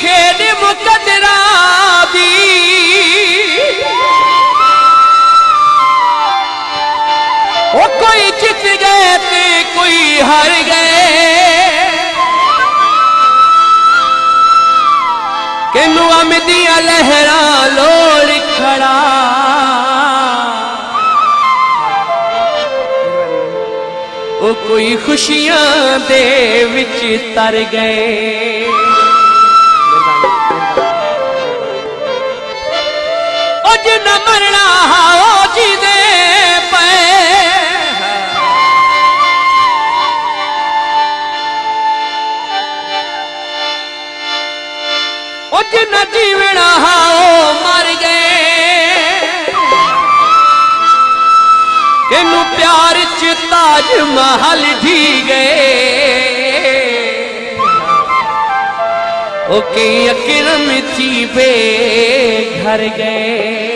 खेड मुकदरा दी ओ कोई जित गए ते कोई हार गए किनू अमदियाँ लहरा लोड़ खड़ा ओ कोई खुशियाँ दे विच तर गए जिन मरना हा जीदे पे। जीवना हा मर गए किनू प्यार च ताज महल ढी गए ओ कई अकरम थी बे घर गए।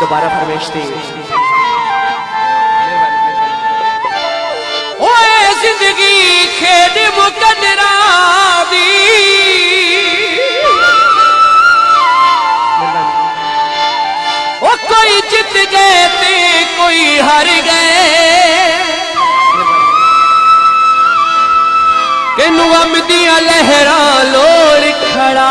दोबारा फरमेश दे। ज़िंदगी खेद कोई जीत गए कोई हार गए। किनू अमदिया लहरा लोड़ खड़ा।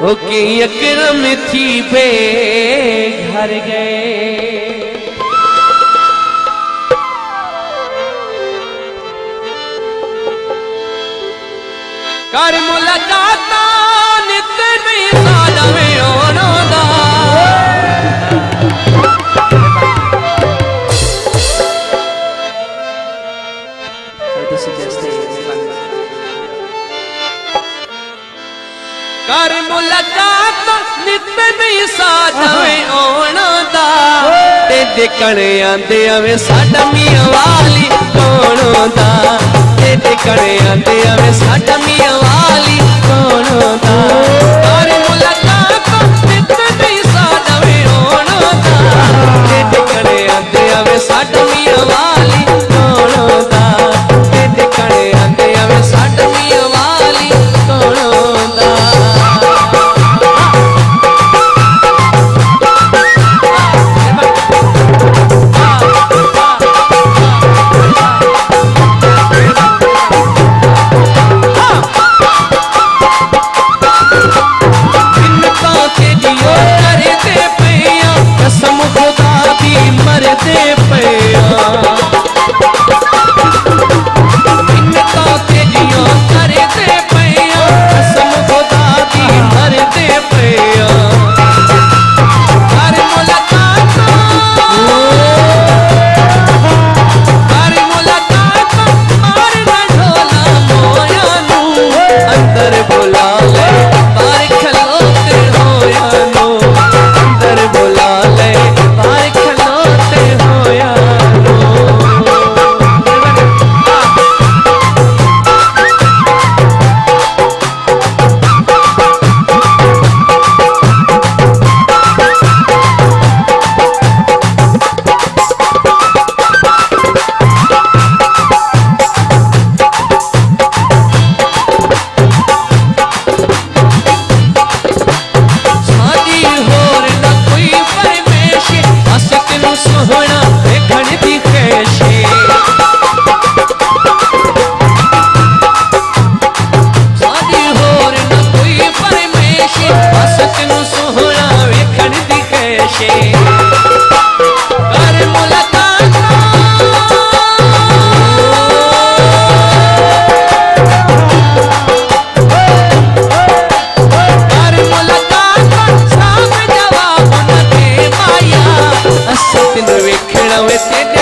ढी गए ओ की अकरम थी बे घर गए। कर मुलाकात सादा में मुलाकात नित नहीं सादा में होना दा। ते देखण आंदे आवे साडा मियाँ वाली कौन ते देखण आंदे आवे साडा मियाँ वाली खुश होना with it.